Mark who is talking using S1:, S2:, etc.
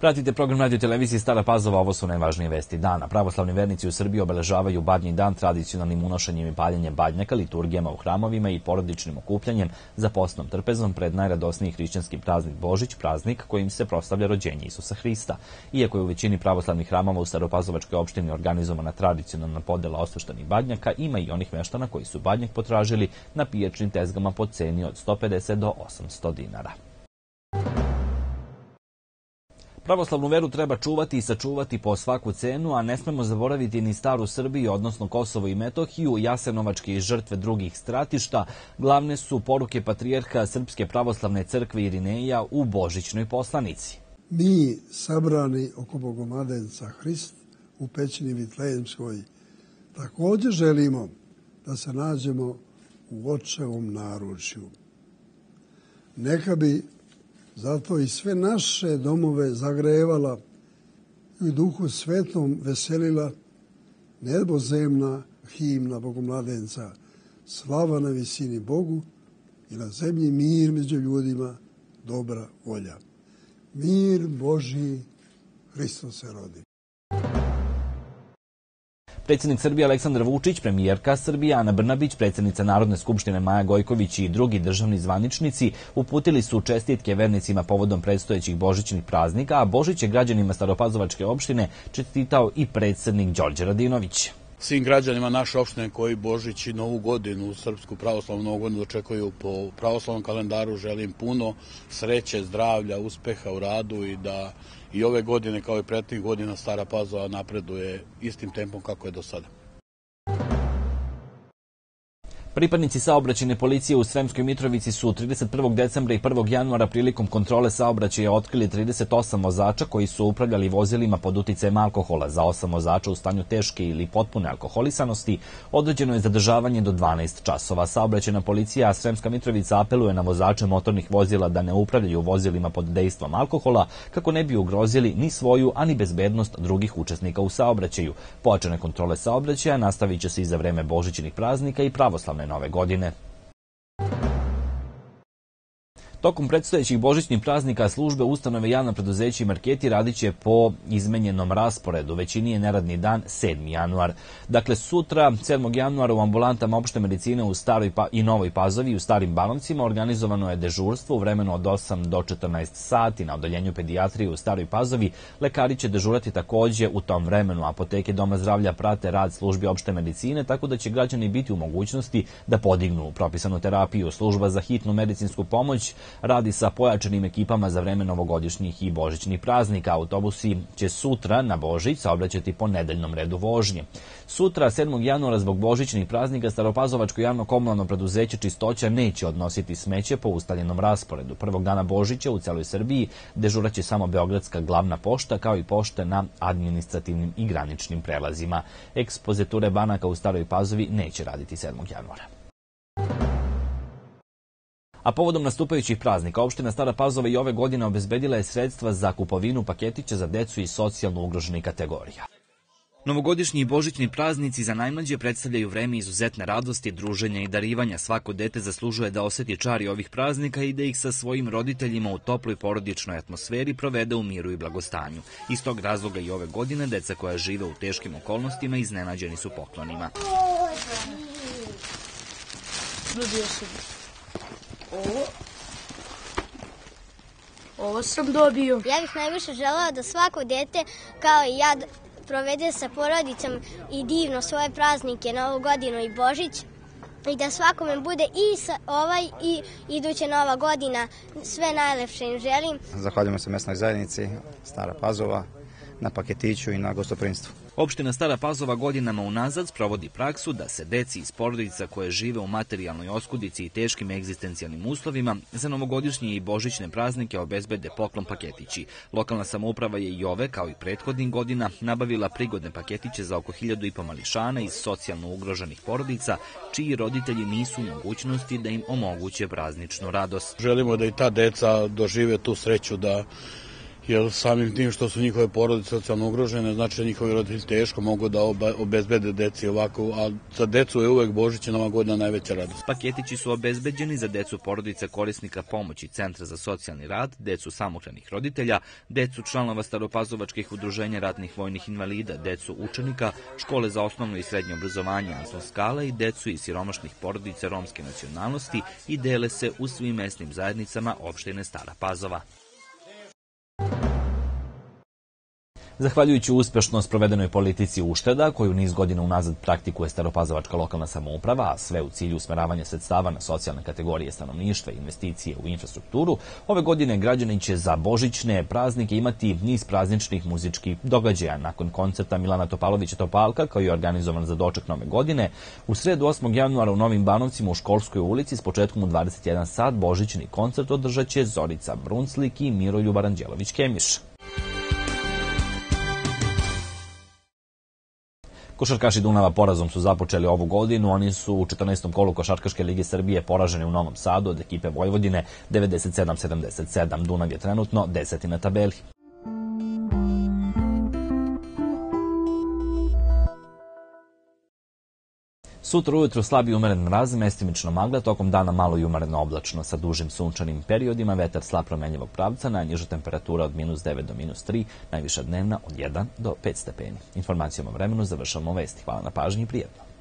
S1: Pratite program radio televizije Stara Pazova, ovo su najvažnije vesti dana. Pravoslavni vernici u Srbiji obeležavaju badnji dan tradicionalnim unošenjem i paljenjem badnjaka, liturgijama u hramovima i porodičnim okupljanjem za postnom trpezom pred najradosniji hrišćanski praznik Božić, praznik kojim se proslavlja rođenje Isusa Hrista. Iako je u većini pravoslavnih hramova u Staropazovačkoj opštini organizovana tradicionalna podela osveštanih badnjaka, ima i onih meštana koji su badnjak potražili na pijačnim tezgama po ceni od 150 do 800 dinara. Pravoslavnu veru treba čuvati i sačuvati po svaku cenu, a ne smemo zaboraviti ni staru Srbiju, odnosno Kosovo i Metohiju, Jasenovačke i žrtve drugih stratišta. Glavne su poruke patrijerha Srpske pravoslavne crkve Irineja u Božićnoj poslanici.
S2: Mi, sabrani oko Bogomadenca Hrist u pećini Vitlejemskoj, takođe želimo da se nađemo u očevom naručju. Neka bi Zato i sve naše domove zagrevala i duhu svetom veselila nebozemna himna Bogomladenca, slava na visini Bogu i na zemlji mir među ljudima, dobra volja. Mir Boži, Hristos se rodi.
S1: Predsjednik Srbije Aleksandar Vučić, premijerka Srbije Ana Brnabić, predsjednica Narodne skupštine Maja Gojković i drugi državni zvaničnici uputili su čestitke vernicima povodom predstojećih božićnih praznika, a Božić je građanima Staropazovačke opštine čestitao i predsjednik Đorđe Radinović
S3: svim građanima naše opštine koji Božić i Novu godinu, Srpsku pravoslavnu Novu godinu očekuju po pravoslavnom kalendaru. Želim puno sreće, zdravlja, uspeha u radu i da i ove godine kao i prethodnih godina Stara Pazova napreduje istim tempom kako je do sada.
S1: Pripadnici saobraćene policije u Sremskoj Mitrovici su 31. decembra i 1. januara prilikom kontrole saobraćaja otkrili 38 vozača koji su upravljali vozilima pod uticajem alkohola. Za 8 vozača u stanju teške ili potpune alkoholisanosti određeno je zadržavanje do 12 časova. Saobraćena policija Sremska Mitrovica apeluje na vozače motornih vozila da ne upravljaju vozilima pod dejstvom alkohola kako ne bi ugrozili ni svoju, ani bezbednost drugih učesnika u saobraćaju. Pojačane kontrole saobraćaja nastavit će se i za vreme božićnih praznika i pravoslavne nove godine. Tokom predstojećih božićnih praznika službe, ustanove, javna preduzeća i marketi radit će po izmenjenom rasporedu. Većini je neradni dan 7. januar. Dakle, sutra, 7. januara, u ambulantama opšte medicine u Staroj pa i Novoj Pazovi i u Starim Banovcima organizovano je dežurstvo u vremenu od 8 do 14 sati. Na odeljenju pedijatrije u Staroj Pazovi lekari će dežurati takođe u tom vremenu. Apoteke Doma zdravlja prate rad službi opšte medicine, tako da će građani biti u mogućnosti da podignu propisanu terapiju. Služba za hitnu medicinsku pomoć radi sa pojačanim ekipama za vreme novogodišnjih i božićnih praznika. Autobusi će sutra na Božić saobraćati po nedeljnom redu vožnje. Sutra, 7. januara, zbog božićnih praznika, Staropazovačko javno komunalno preduzeće Čistoća neće odnositi smeće po ustaljenom rasporedu. Prvog dana Božića u celoj Srbiji dežuraće samo Beogradska glavna pošta, kao i pošte na administrativnim i graničnim prelazima. Ekspoziture banaka u Staroj Pazovi neće raditi 7. januara. A povodom nastupajućih praznika, opština Stara Pazova i ove godine obezbedila je sredstva za kupovinu paketića za decu i socijalno ugroženih kategorija. Novogodišnji i božićni praznici za najmlađe predstavljaju vreme izuzetne radosti, druženja i darivanja. Svako dete zaslužuje da oseti čari ovih praznika i da ih sa svojim roditeljima u toploj porodičnoj atmosferi provede u miru i blagostanju. Iz tog razloga i ove godine deca koja žive u teškim okolnostima iznenađeni su poklonima.
S4: Ovo Ovo sam dobio.
S5: Ja bih najviše želela da svako dete, kao i ja, provede sa porodicom i divno svoje praznike, Novu godinu i Božić i da svakome bude i sa ovaj i iduća nova godina sve najlepše im želim.
S6: Zahvaljujemo se mesnoj zajednici Stara Pazova na paketiću i na gostoprinstvu.
S1: Opština Stara Pazova godinama unazad sprovodi praksu da se deci iz porodica koje žive u materijalnoj oskudici i teškim egzistencijalnim uslovima za novogodišnje i božićne praznike obezbede poklon paketići. Lokalna samouprava je i ove, kao i prethodnih godina, nabavila prigodne paketiće za oko hiljadu i po mališana iz socijalno ugroženih porodica, čiji roditelji nisu u mogućnosti da im omoguće prazničnu radost.
S3: Želimo da i ta deca dožive tu sreću da jer samim tim što su njihove porodice socijalno ugrožene, znači da njihovi roditelji teško mogu da obezbede deci ovako, a za decu je uvek Božić i Nova godina najveća radost.
S1: Paketići su obezbeđeni za decu porodica korisnika pomoći Centra za socijalni rad, decu samohranih roditelja, decu članova staropazovačkih udruženja ratnih vojnih invalida, decu učenika, škole za osnovno i srednje obrazovanje Anton Skala i decu iz siromašnih porodica romske nacionalnosti i dele se u svim mesnim zajednicama opštine Stara Pazova. Zahvaljujući uspešno sprovedenoj politici ušteda, koju niz godina unazad praktikuje Staropazovačka lokalna samouprava, a sve u cilju usmeravanja sredstava na socijalne kategorije stanovništva i investicije u infrastrukturu, ove godine građani će za božićne praznike imati niz prazničnih muzičkih događaja. Nakon koncerta Milana Topalovića Topalka, koji je organizovan za doček nove godine, u sredu 8. januara u Novim Banovcima u Školskoj ulici s početkom u 21 sat božićni koncert održat će Zorica Brunslik i Miroljub Aranđelović-Kemiš. Košarkaši Dunava porazom su započeli ovu godinu. Oni su u 14. kolu Košarkaške lige Srbije poraženi u Novom Sadu od ekipe Vojvodine 97-77. Dunav je trenutno deseti na tabeli. Sutra ujutro slabi umeren mraz, mestimično magla, tokom dana malo i umereno oblačno sa dužim sunčanim periodima, vetar slab promenjivog pravca, najniža temperatura od minus 9 do minus 3, najviša dnevna od 1 do 5 stepeni. Informacijom o vremenu završavamo vesti. Hvala na pažnji i prijetno.